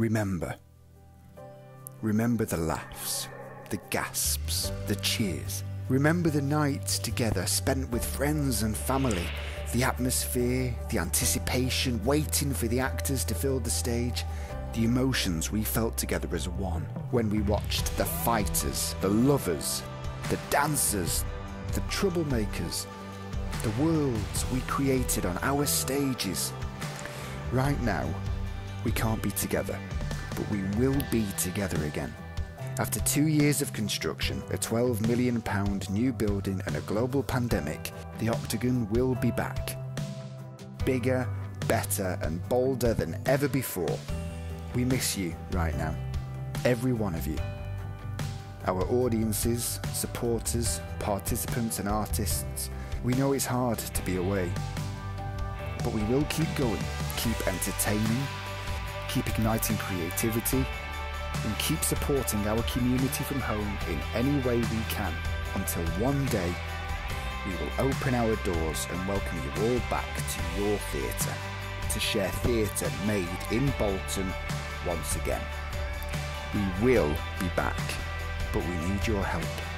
Remember. Remember the laughs, the gasps, the cheers. Remember the nights together spent with friends and family. The atmosphere, the anticipation, waiting for the actors to fill the stage. The emotions we felt together as one when we watched the fighters, the lovers, the dancers, the troublemakers, the worlds we created on our stages. Right now, we can't be together, but we will be together again. After two years of construction, a £12 million new building, and a global pandemic, the Octagon will be back. Bigger, better, and bolder than ever before. We miss you right now. Every one of you. Our audiences, supporters, participants, and artists, we know it's hard to be away. But we will keep going, keep entertaining, keep igniting creativity, and keep supporting our community from home in any way we can until one day we will open our doors and welcome you all back to your theatre to share theatre made in Bolton once again. We will be back, but we need your help.